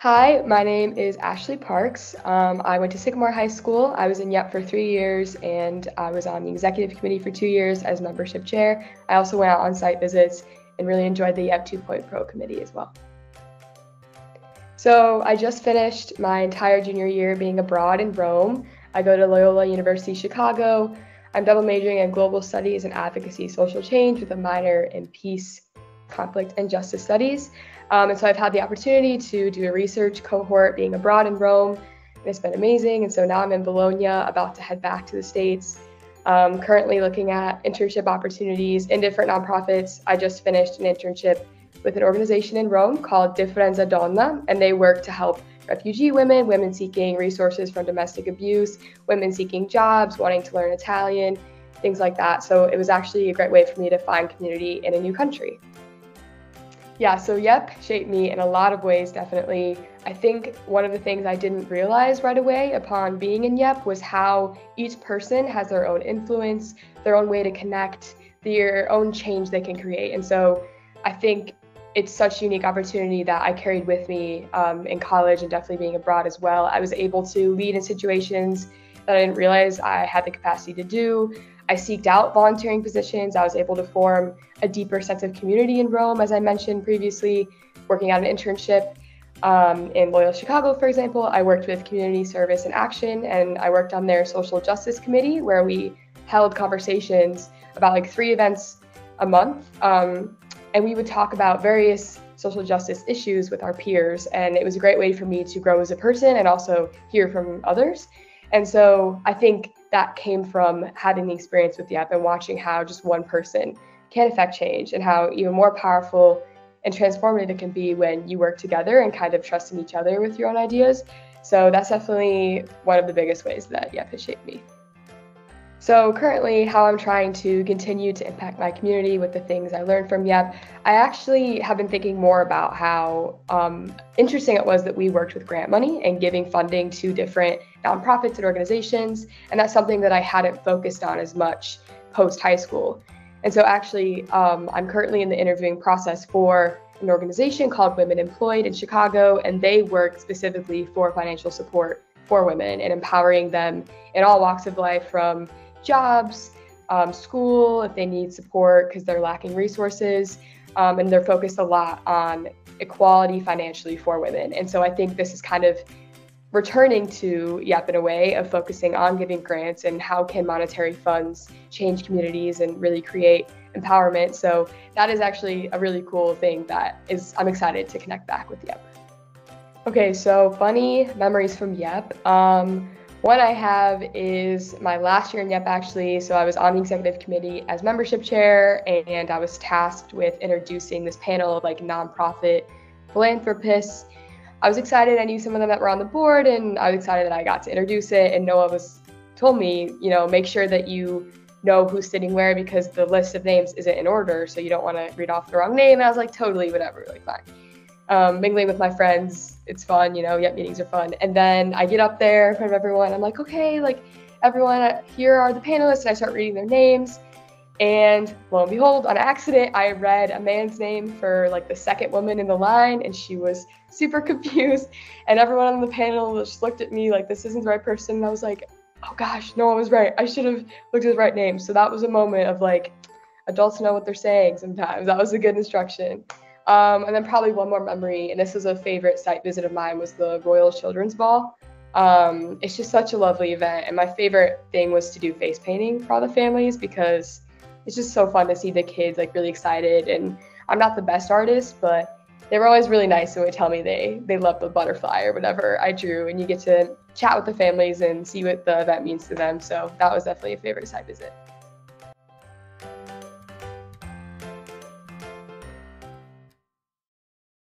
Hi, my name is Ashley Parks. Um, I went to Sycamore High School. I was in YEP for three years and I was on the executive committee for two years as membership chair. I also went out on site visits and really enjoyed the YEP 2.0 Pro committee as well. So I just finished my entire junior year being abroad in Rome. I go to Loyola University Chicago. I'm double majoring in global studies and advocacy social change with a minor in peace, conflict, and justice studies. Um, and so I've had the opportunity to do a research cohort being abroad in Rome, and it's been amazing. And so now I'm in Bologna, about to head back to the States. Um, currently looking at internship opportunities in different nonprofits. I just finished an internship with an organization in Rome called Differenza Donna, and they work to help refugee women, women seeking resources from domestic abuse, women seeking jobs, wanting to learn Italian, things like that. So it was actually a great way for me to find community in a new country. Yeah, so YEP shaped me in a lot of ways, definitely. I think one of the things I didn't realize right away upon being in YEP was how each person has their own influence, their own way to connect, their own change they can create. And so I think it's such a unique opportunity that I carried with me um, in college and definitely being abroad as well. I was able to lead in situations that I didn't realize I had the capacity to do. I seeked out volunteering positions. I was able to form a deeper sense of community in Rome, as I mentioned previously, working at an internship. Um, in Loyola Chicago, for example, I worked with Community Service and Action, and I worked on their social justice committee where we held conversations about like three events a month. Um, and we would talk about various social justice issues with our peers. And it was a great way for me to grow as a person and also hear from others. And so I think that came from having the experience with the YEP and watching how just one person can affect change and how even more powerful and transformative it can be when you work together and kind of trust in each other with your own ideas. So that's definitely one of the biggest ways that YEP has shaped me. So currently, how I'm trying to continue to impact my community with the things I learned from YEP, I actually have been thinking more about how um, interesting it was that we worked with grant money and giving funding to different nonprofits and organizations, and that's something that I hadn't focused on as much post high school. And so, actually, um, I'm currently in the interviewing process for an organization called Women Employed in Chicago, and they work specifically for financial support for women and empowering them in all walks of life from jobs, um, school, if they need support because they're lacking resources. Um, and they're focused a lot on equality financially for women. And so I think this is kind of returning to YEP in a way of focusing on giving grants and how can monetary funds change communities and really create empowerment. So that is actually a really cool thing that is I'm excited to connect back with YEP. Okay, so funny memories from YEP. Um, one I have is my last year in YEP actually. So I was on the executive committee as membership chair, and I was tasked with introducing this panel of like nonprofit philanthropists. I was excited. I knew some of them that were on the board, and I was excited that I got to introduce it. And Noah was told me, you know, make sure that you know who's sitting where because the list of names isn't in order, so you don't want to read off the wrong name. And I was like, totally, whatever, like fine um, mingling with my friends. It's fun, you know, yep, meetings are fun. And then I get up there in front of everyone. I'm like, okay, like everyone, uh, here are the panelists. And I start reading their names. And lo and behold, on accident, I read a man's name for like the second woman in the line, and she was super confused. And everyone on the panel just looked at me like, this isn't the right person. And I was like, oh gosh, no one was right. I should have looked at the right name. So that was a moment of like, adults know what they're saying sometimes. That was a good instruction. Um, and then probably one more memory, and this is a favorite site visit of mine, was the Royal Children's Ball. Um, it's just such a lovely event, and my favorite thing was to do face painting for all the families because it's just so fun to see the kids like really excited. And I'm not the best artist, but they were always really nice and would tell me they they love the butterfly or whatever I drew, and you get to chat with the families and see what the event means to them. So that was definitely a favorite site visit.